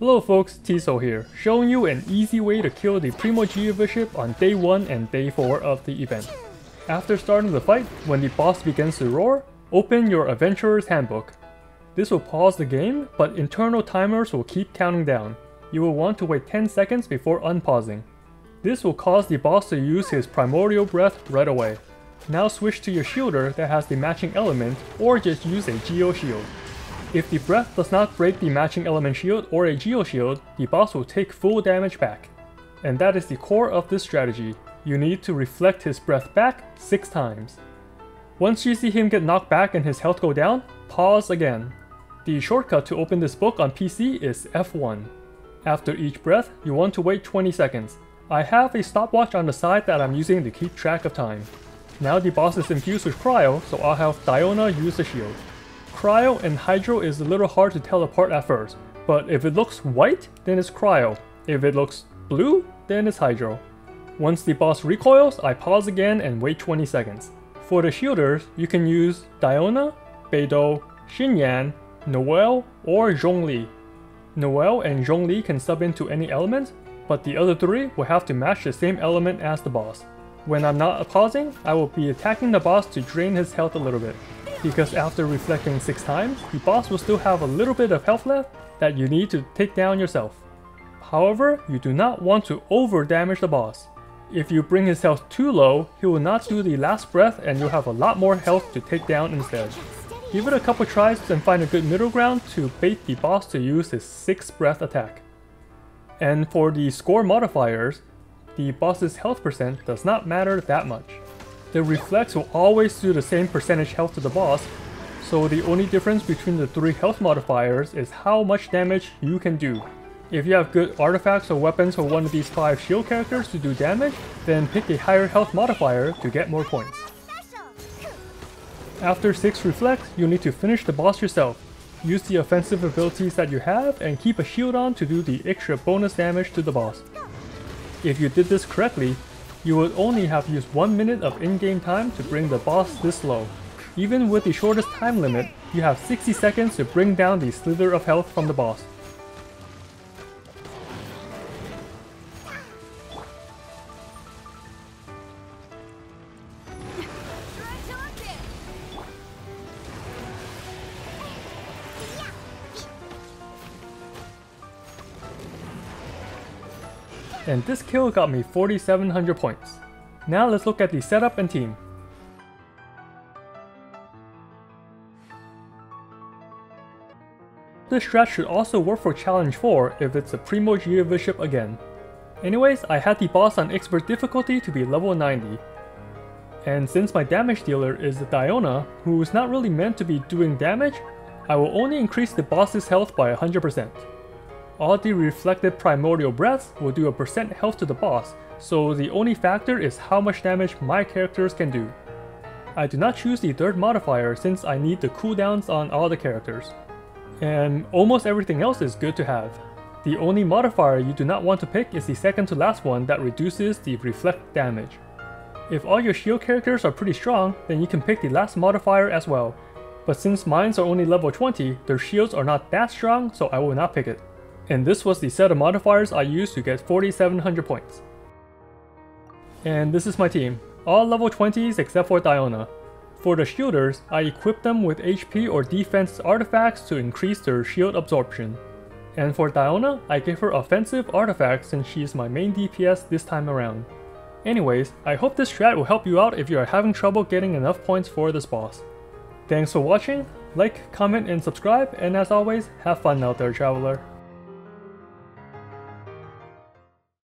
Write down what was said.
Hello folks, TSouL here, showing you an easy way to kill the Primo Geovishap on day 1 and day 4 of the event. After starting the fight, when the boss begins to roar, open your Adventurer's Handbook. This will pause the game, but internal timers will keep counting down. You will want to wait 10 seconds before unpausing. This will cause the boss to use his Primordial Breath right away. Now switch to your shielder that has the matching element, or just use a Geo Shield. If the breath does not break the matching element shield or a geo shield, the boss will take full damage back. And that is the core of this strategy. You need to reflect his breath back 6 times. Once you see him get knocked back and his health go down, pause again. The shortcut to open this book on PC is F1. After each breath, you want to wait 20 seconds. I have a stopwatch on the side that I'm using to keep track of time. Now the boss is infused with Cryo, so I'll have Diona use the shield. Cryo and Hydro is a little hard to tell apart at first, but if it looks white, then it's Cryo. If it looks blue, then it's Hydro. Once the boss recoils, I pause again and wait 20 seconds. For the shielders, you can use Diona, Beidou, Xinyan, Noelle, or Zhongli. Noelle and Zhongli can sub into any element, but the other three will have to match the same element as the boss. When I'm not pausing, I will be attacking the boss to drain his health a little bit because after reflecting 6 times, the boss will still have a little bit of health left that you need to take down yourself. However, you do not want to over damage the boss. If you bring his health too low, he will not do the last breath and you'll have a lot more health to take down instead. Give it a couple tries and find a good middle ground to bait the boss to use his 6 breath attack. And for the score modifiers, the boss's health percent does not matter that much the reflex will always do the same percentage health to the boss, so the only difference between the three health modifiers is how much damage you can do. If you have good artifacts or weapons for one of these 5 shield characters to do damage, then pick a higher health modifier to get more points. After 6 reflects, you'll need to finish the boss yourself. Use the offensive abilities that you have and keep a shield on to do the extra bonus damage to the boss. If you did this correctly, you would only have used 1 minute of in-game time to bring the boss this low. Even with the shortest time limit, you have 60 seconds to bring down the slither of health from the boss. And this kill got me 4700 points. Now let's look at the setup and team. This strat should also work for challenge 4 if it's a Primo Geovishap again. Anyways, I had the boss on expert difficulty to be level 90. And since my damage dealer is the Diona, who is not really meant to be doing damage, I will only increase the boss's health by 100%. All the reflected primordial breaths will do a percent health to the boss, so the only factor is how much damage my characters can do. I do not choose the third modifier since I need the cooldowns on all the characters. And almost everything else is good to have. The only modifier you do not want to pick is the second to last one that reduces the reflect damage. If all your shield characters are pretty strong, then you can pick the last modifier as well. But since mines are only level 20, their shields are not that strong, so I will not pick it. And this was the set of modifiers I used to get 4700 points. And this is my team, all level 20s except for Diona. For the shielders, I equipped them with HP or defense artifacts to increase their shield absorption. And for Diona, I gave her offensive artifacts since she is my main DPS this time around. Anyways, I hope this strat will help you out if you are having trouble getting enough points for this boss. Thanks for watching, like, comment, and subscribe, and as always, have fun out there, traveler.